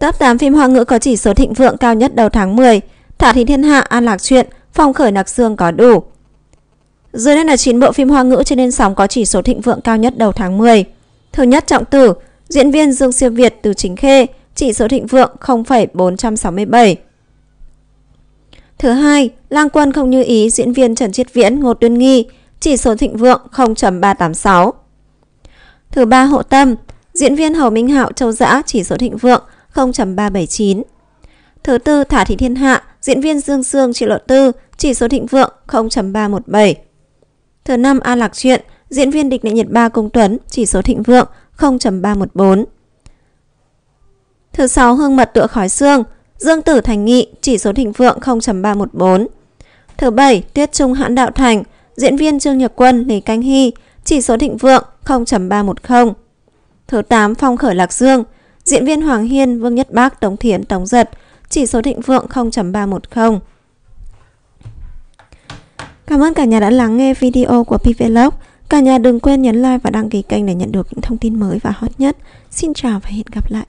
Top 8 phim hoa ngữ có chỉ số thịnh vượng cao nhất đầu tháng 10. Thả thì Thiên Hạ, An Lạc Truyện, Phong Khởi Nặc xương có đủ. Dưới đây là 9 bộ phim hoa ngữ trên nền sóng có chỉ số thịnh vượng cao nhất đầu tháng 10. Thứ nhất Trọng Tử, diễn viên Dương Siêu Việt từ Chính Khê, chỉ số thịnh vượng 0,467. Thứ hai, Lang Quân không như ý diễn viên Trần Chiết Viễn, Ngô Tuyên Nghi, chỉ số thịnh vượng 0.386. Thứ ba, Hộ Tâm, diễn viên Hầu Minh Hạo, Châu Dã, chỉ số thịnh vượng 0.379. Thứ tư, Thả Thị Thiên Hạ, diễn viên Dương Sương, Triệu Lộ Tư, chỉ số thịnh vượng 0.317. Thứ năm, A Lạc Truyện, diễn viên địch lệ Nhật ba Công Tuấn, chỉ số thịnh vượng 0.314. Thứ sáu, Hương Mật Tựa Khói Xương, Dương Tử Thành Nghị, chỉ số thịnh vượng 0.314. Thứ bảy, Tuyết Trung Hãn Đạo Thành, diễn viên Trương Nhật Quân, Lý Canh Hy, chỉ số thịnh vượng 0.310. Thứ 8, Phong Khởi Lạc Dương, diễn viên Hoàng Hiên, Vương Nhất Bác, Tống Thiến, Tống Giật, chỉ số thịnh vượng 0.310. Cảm ơn cả nhà đã lắng nghe video của PVlog. Cả nhà đừng quên nhấn like và đăng ký kênh để nhận được những thông tin mới và hot nhất. Xin chào và hẹn gặp lại.